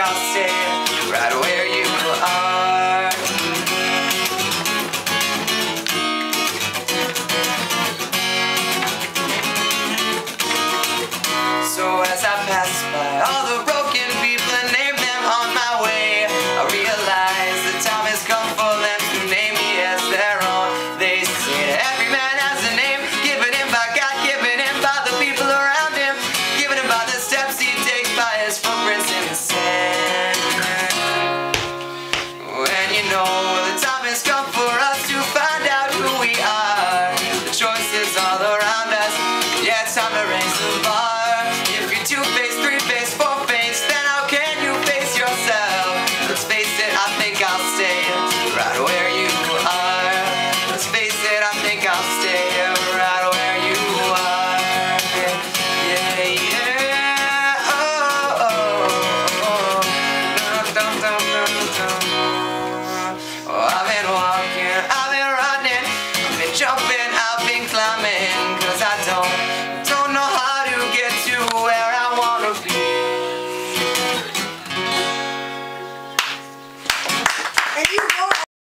gossip know the time has come for I've been climbing I don't, don't know how to get to where I wanna be. And you know